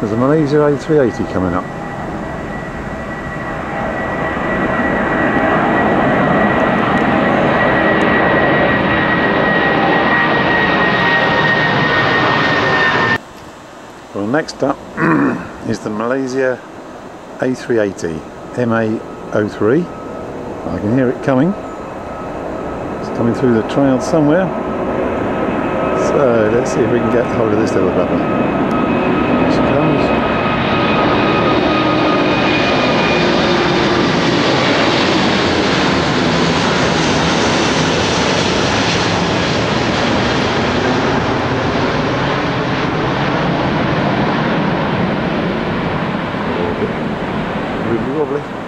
There's a Malaysia A380 coming up. Well, next up is the Malaysia A380 MA03. I can hear it coming. It's coming through the trail somewhere. So let's see if we can get hold of this little bubble. Probably.